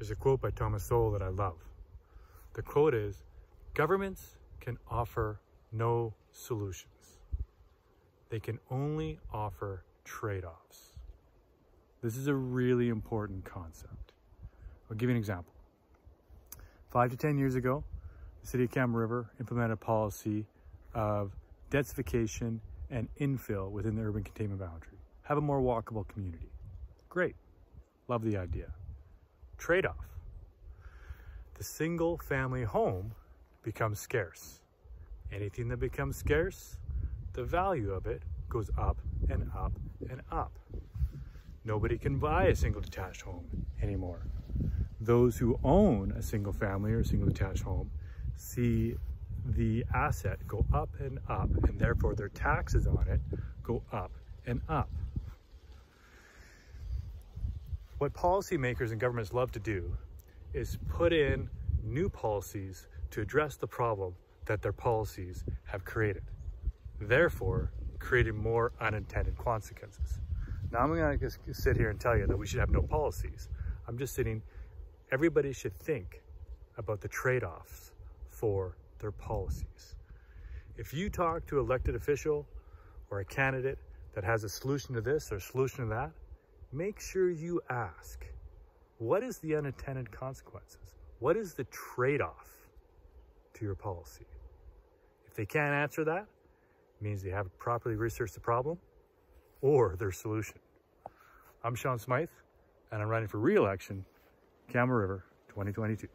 There's a quote by Thomas Sowell that I love. The quote is, governments can offer no solutions. They can only offer trade-offs. This is a really important concept. I'll give you an example. Five to 10 years ago, the city of Campbell River implemented a policy of densification and infill within the urban containment boundary. Have a more walkable community. Great. Love the idea. Trade-off. The single family home becomes scarce. Anything that becomes scarce, the value of it goes up and up and up. Nobody can buy a single detached home anymore. Those who own a single family or a single detached home see the asset go up and up and therefore their taxes on it go up and up. What policymakers and governments love to do is put in new policies to address the problem that their policies have created, therefore creating more unintended consequences. Now I'm gonna just sit here and tell you that we should have no policies. I'm just sitting, everybody should think about the trade-offs for their policies. If you talk to elected official or a candidate that has a solution to this or a solution to that, make sure you ask, what is the unintended consequences? What is the trade-off to your policy? If they can't answer that, it means they haven't properly researched the problem or their solution. I'm Sean Smyth, and I'm running for re-election, Campbell River 2022.